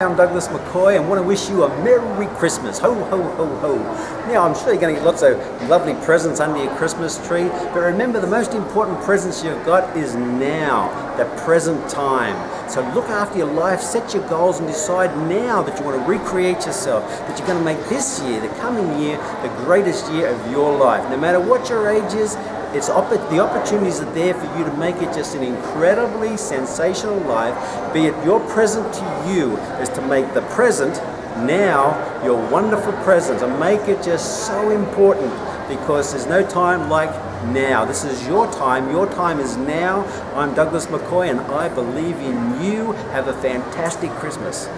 I'm Douglas McCoy and want to wish you a Merry Christmas. Ho, ho, ho, ho. Now, I'm sure you're going to get lots of lovely presents under your Christmas tree, but remember the most important presents you've got is now, the present time. So look after your life, set your goals and decide now that you want to recreate yourself, that you're going to make this year, the coming year, the greatest year of your life. No matter what your age is, it's the opportunities are there for you to make it just an incredibly sensational life. Be it your present to you is to make the present now your wonderful present and make it just so important because there's no time like now. This is your time. Your time is now. I'm Douglas McCoy and I believe in you. Have a fantastic Christmas.